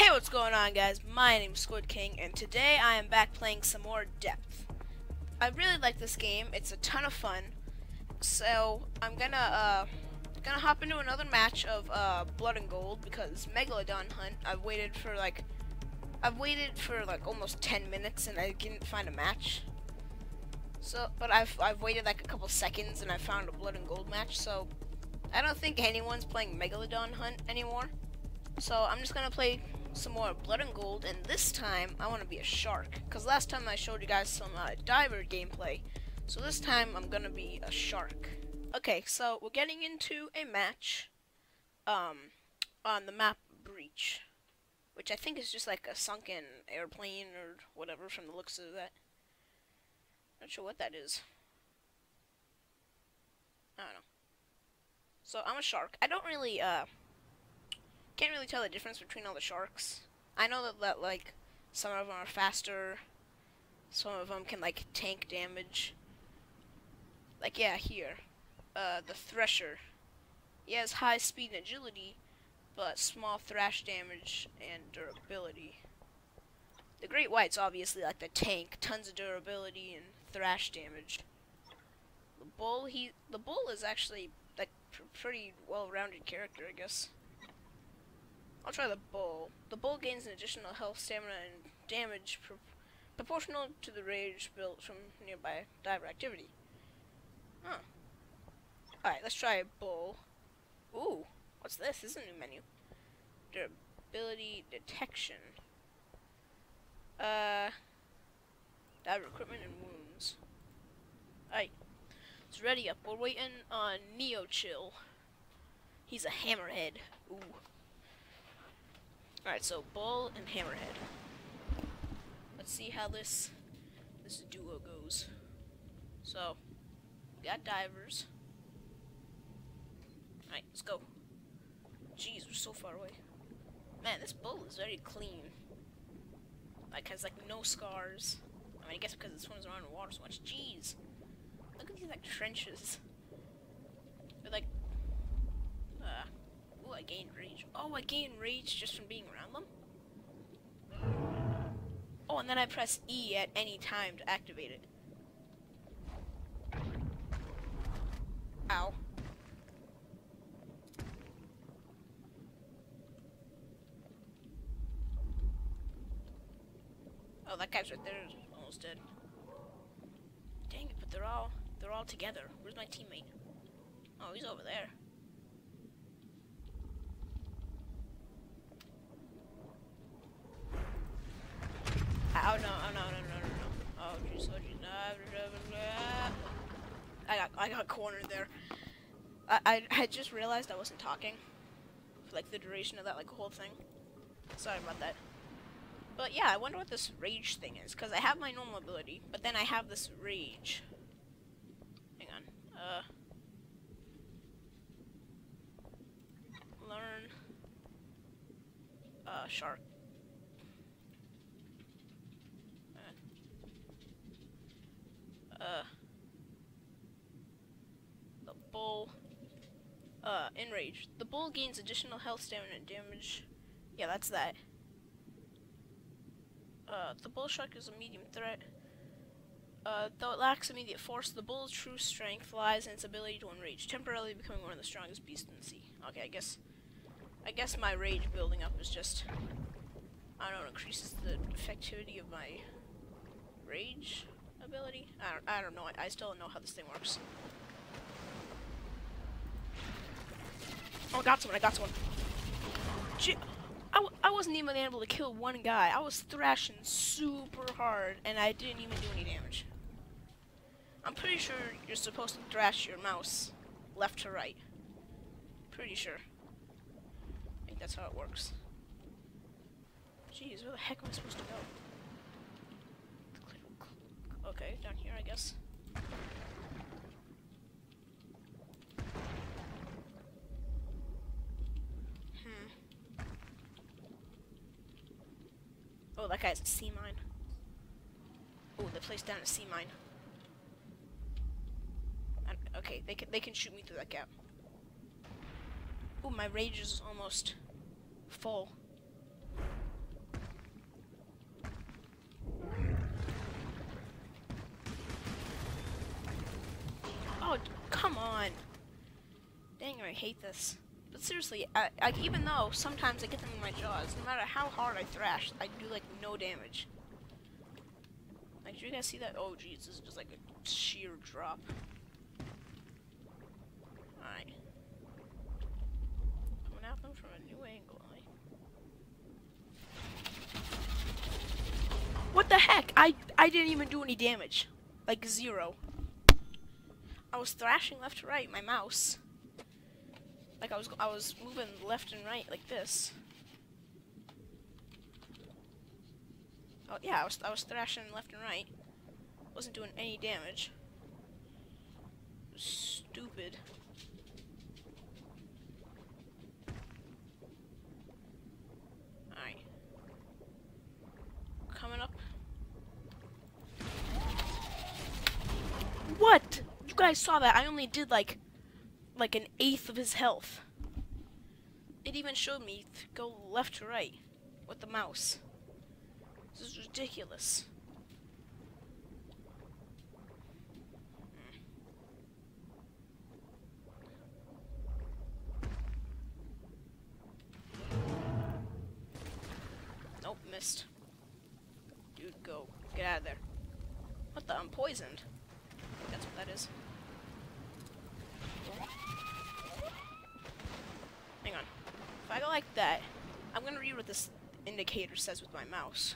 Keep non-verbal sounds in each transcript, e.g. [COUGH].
Hey, what's going on, guys? My name's Squid King, and today I am back playing some more Depth. I really like this game. It's a ton of fun. So I'm gonna uh, gonna hop into another match of uh, Blood and Gold because Megalodon Hunt. I've waited for like I've waited for like almost 10 minutes and I didn't find a match. So, but I've I've waited like a couple seconds and I found a Blood and Gold match. So I don't think anyone's playing Megalodon Hunt anymore. So I'm just gonna play some more Blood and Gold, and this time I want to be a shark. Cause last time I showed you guys some uh, diver gameplay, so this time I'm gonna be a shark. Okay, so we're getting into a match, um, on the map Breach, which I think is just like a sunken airplane or whatever from the looks of that. Not sure what that is. I don't know. So I'm a shark. I don't really uh can't really tell the difference between all the sharks. I know that, that like some of them are faster, some of them can like tank damage. Like yeah, here, uh, the Thresher. He has high speed and agility, but small thrash damage and durability. The Great White's obviously like the tank, tons of durability and thrash damage. The Bull, he, the Bull is actually like pr pretty well-rounded character, I guess. I'll try the bull. The bull gains an additional health, stamina, and damage pro proportional to the rage built from nearby diver activity. Huh. Alright, let's try a bull. Ooh, what's this? This is a new menu. Durability detection. Uh, diver equipment and wounds. Alright, it's ready up. We're waiting on Neo Chill. He's a hammerhead. Ooh. Alright, so Bull and Hammerhead. Let's see how this this duo goes. So, we got divers. Alright, let's go. Jeez, we're so far away. Man, this bull is very clean. Like, has like no scars. I mean, I guess because it swims around in water so much. Jeez. Look at these like trenches. They're like, uh, Ooh, I gained rage. Oh, I gained rage just from being around them? Oh, and then I press E at any time to activate it. Ow. Oh, that guy's right there almost dead. Dang it, but they're all, they're all together. Where's my teammate? Oh, he's over there. Oh no, oh no, no, no, no, no. Oh jeez, oh jeez. I got, I got cornered there. I, I, just realized I wasn't talking for like the duration of that like whole thing. Sorry about that. But yeah, I wonder what this rage thing is, because I have my normal ability, but then I have this rage. Hang on. Uh. Learn. Uh, shark. uh, the bull, uh, enraged. The bull gains additional health, stamina, and damage. Yeah, that's that. Uh, the bull shark is a medium threat. Uh, though it lacks immediate force, the bull's true strength lies in its ability to enrage, temporarily becoming one of the strongest beasts in the sea. Okay, I guess, I guess my rage building up is just, I don't know, increases the effectivity of my rage ability? I don't, I don't know. I, I still don't know how this thing works. Oh, I got someone. I got someone. I I wasn't even able to kill one guy. I was thrashing super hard, and I didn't even do any damage. I'm pretty sure you're supposed to thrash your mouse left to right. Pretty sure. I think that's how it works. Jeez, where the heck am I supposed to go? Okay, down here, I guess. that guy's has a C mine. Oh, the place down at C mine. Okay, they can they can shoot me through that gap. Oh, my rage is almost full. Oh, come on. Dang, I hate this. But seriously, I, I, even though sometimes I get them in my jaws, no matter how hard I thrash, I do like no damage. Like, do you guys see that? Oh, jeez, this is just like a sheer drop. Alright. At them from a new angle. Eh? What the heck? I I didn't even do any damage. Like zero. I was thrashing left to right, my mouse. Like I was I was moving left and right like this. Oh yeah, I was I was thrashing left and right. Wasn't doing any damage. Stupid. Alright. Coming up. What? You guys saw that. I only did like like an eighth of his health. It even showed me to go left to right with the mouse. This is ridiculous. Nope, missed. Dude, go. Get out of there. What the? I'm poisoned. That's what that is. Hang on. If I like that, I'm gonna read what this indicator says with my mouse.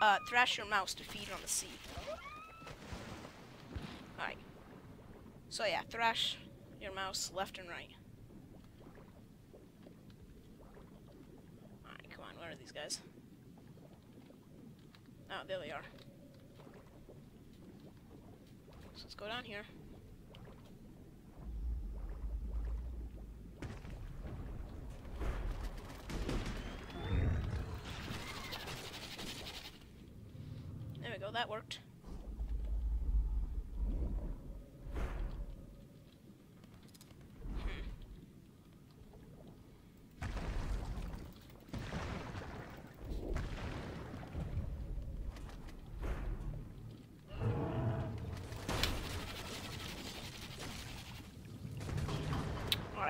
Uh, thrash your mouse to feed on the sea. Alright. So yeah, thrash your mouse left and right. Alright, come on, where are these guys? Oh, there they are. So let's go down here. There we go, that worked. Hmm.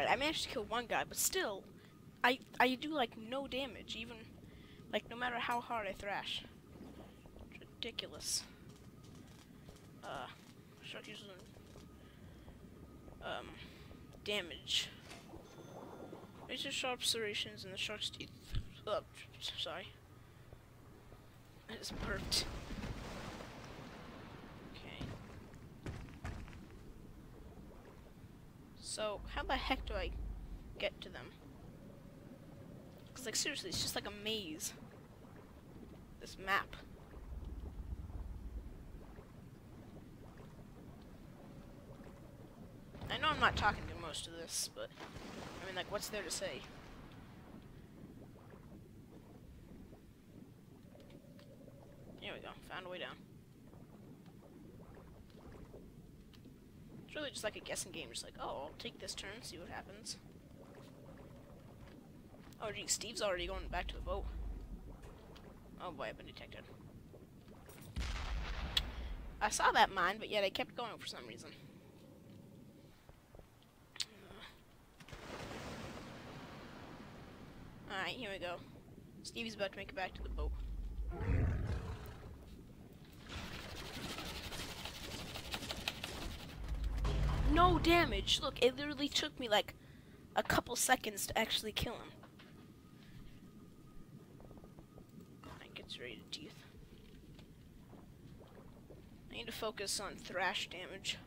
I managed to kill one guy, but still, I I do like no damage, even like no matter how hard I thrash. Ridiculous. Uh, shark using um damage. Razor sharp serrations in the shark's teeth. Oh, sorry. I just burped. Okay. So, how the heck do I get to them? Because, like, seriously, it's just like a maze. This map. I know I'm not talking to most of this, but, I mean, like, what's there to say? Here we go, found a way down. It's really just like a guessing game, just like, oh, I'll take this turn, see what happens. Oh, geez, Steve's already going back to the boat. Oh boy, I've been detected. I saw that mine, but yet I kept going for some reason. Alright, here we go. Stevie's about to make it back to the boat. No damage! Look, it literally took me like a couple seconds to actually kill him. I get serrated teeth. I need to focus on thrash damage.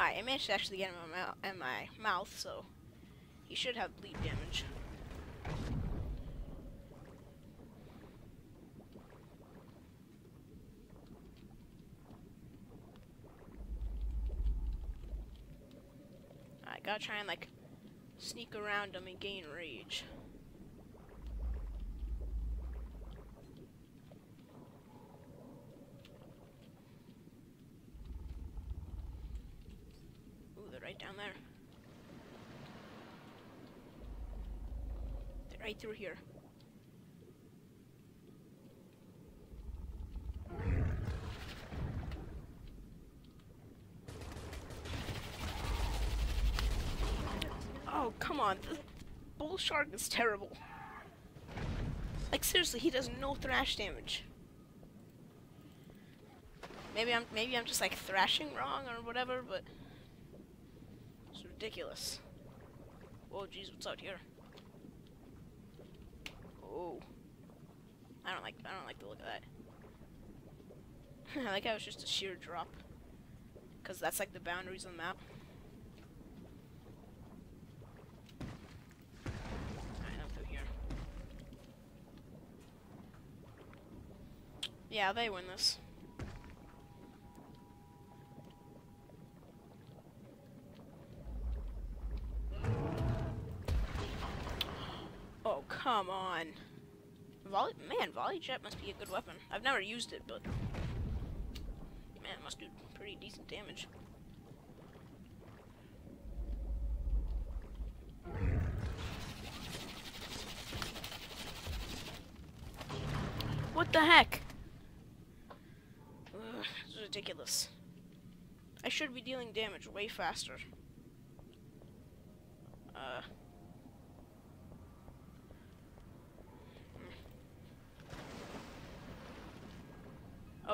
Alright, I managed to actually get him in my, mouth, so he should have bleed damage. I gotta try and like sneak around him and gain rage. down there. Right through here. Oh, come on. This bull shark is terrible. Like, seriously, he does no thrash damage. Maybe I'm maybe I'm just like thrashing wrong or whatever, but ridiculous. Whoa, jeez, what's out here? Oh, I don't like I don't like the look of that. [LAUGHS] I like how it's just a sheer drop, cause that's like the boundaries on the map. Yeah, they win this. Oh, come on. Volley man, volley jet must be a good weapon. I've never used it, but man, it must do pretty decent damage. What the heck? Ugh, this is ridiculous. I should be dealing damage way faster. Uh.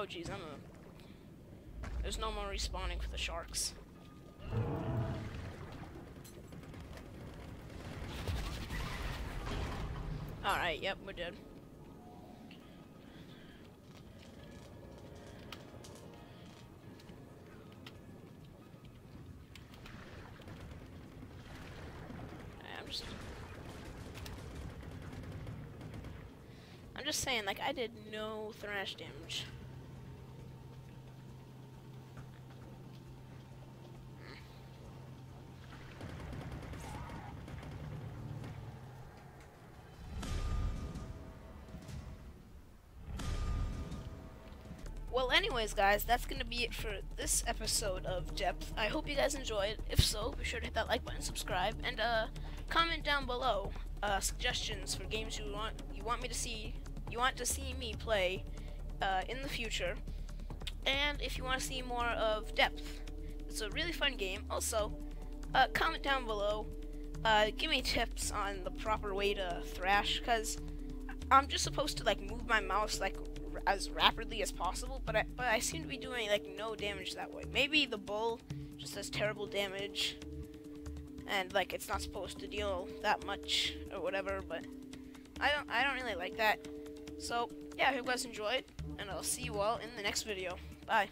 Oh I'm a... There's no more respawning for the sharks. Alright, yep, we're dead. I'm just saying, like, I did no thrash damage. Well, anyways, guys, that's going to be it for this episode of Depth. I hope you guys enjoyed. If so, be sure to hit that like button, subscribe, and uh, comment down below uh, suggestions for games you want you want me to see you want to see me play uh, in the future, and if you want to see more of Depth. It's a really fun game. Also, uh, comment down below. Uh, give me tips on the proper way to thrash, because I'm just supposed to like move my mouse like as rapidly as possible, but I, but I seem to be doing like no damage that way. Maybe the bull just does terrible damage, and like it's not supposed to deal that much or whatever. But I don't I don't really like that. So, yeah, I hope you guys enjoyed, and I'll see you all in the next video. Bye.